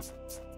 you